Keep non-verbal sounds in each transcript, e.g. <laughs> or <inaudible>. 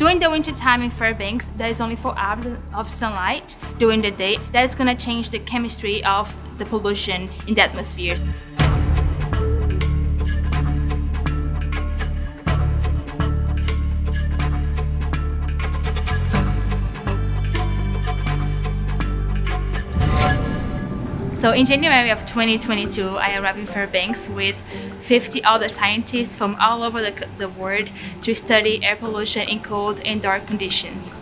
During the winter time in Fairbanks, there is only four hours of sunlight during the day. That is gonna change the chemistry of the pollution in the atmosphere. So in January of 2022, I arrived in Fairbanks with 50 other scientists from all over the, the world to study air pollution in cold and dark conditions.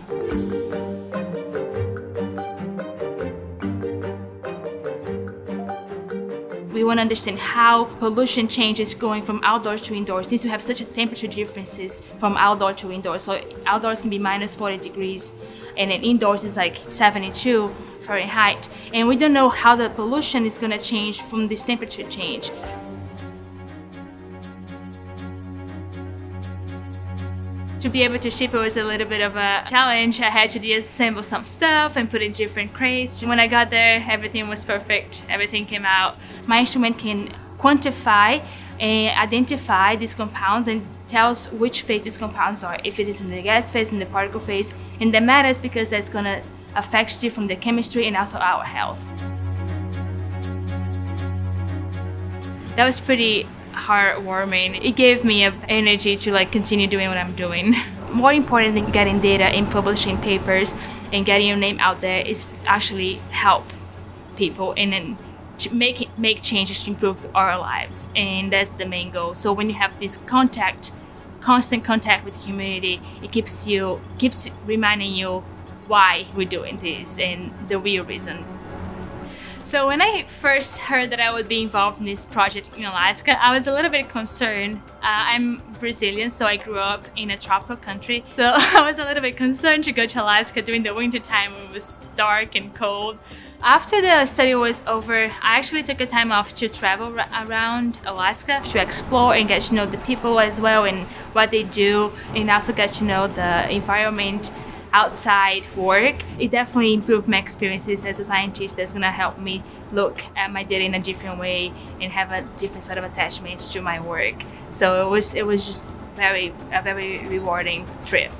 We want to understand how pollution changes going from outdoors to indoors since we have such a temperature differences from outdoor to indoors. So outdoors can be minus 40 degrees and then indoors is like 72 Fahrenheit. And we don't know how the pollution is going to change from this temperature change. To be able to ship it was a little bit of a challenge. I had to disassemble some stuff and put in different crates. When I got there, everything was perfect. Everything came out. My instrument can quantify and identify these compounds and tells which phase these compounds are, if it is in the gas phase, in the particle phase, and that matters because that's gonna affect you from the chemistry and also our health. That was pretty heartwarming. It gave me energy to like continue doing what I'm doing. <laughs> More important than getting data and publishing papers and getting your name out there is actually help people and then make make changes to improve our lives and that's the main goal so when you have this contact constant contact with the community it keeps you keeps reminding you why we're doing this and the real reason so when I first heard that I would be involved in this project in Alaska, I was a little bit concerned. Uh, I'm Brazilian, so I grew up in a tropical country. <laughs> So I was a little bit concerned to go to Alaska during the winter time when it was dark and cold. After the study was over, I actually took a time off to travel around Alaska to explore and get to know the people as well and what they do and also get to know the environment outside work, it definitely improved my experiences as a scientist that's gonna help me look at my data in a different way and have a different sort of attachment to my work. So it was it was just very a very rewarding trip.